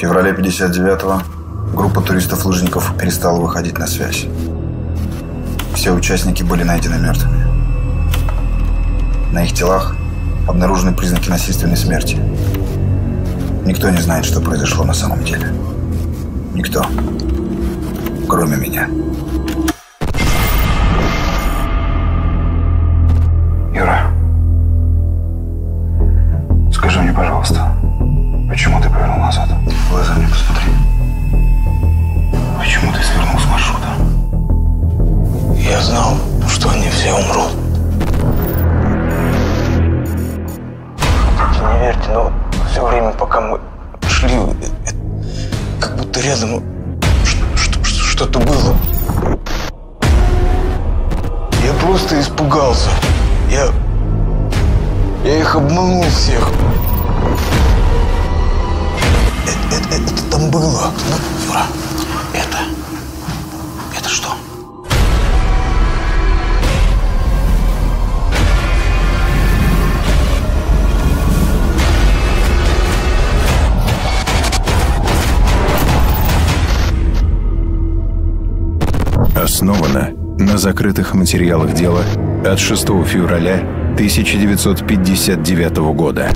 феврале 59-го группа туристов-лыжников перестала выходить на связь. Все участники были найдены мертвыми. На их телах обнаружены признаки насильственной смерти. Никто не знает, что произошло на самом деле. Никто. Кроме меня. Юра, скажи мне, пожалуйста, почему ты повернул назад? В глаза мне посмотри. Почему ты свернул с маршрута? Я знал, что они все умрут. Хотите, не верьте, но все время, пока мы шли, как будто рядом что-то было. Я просто испугался. Я... Я их обманул всех. Основано на закрытых материалах дела от 6 февраля 1959 года.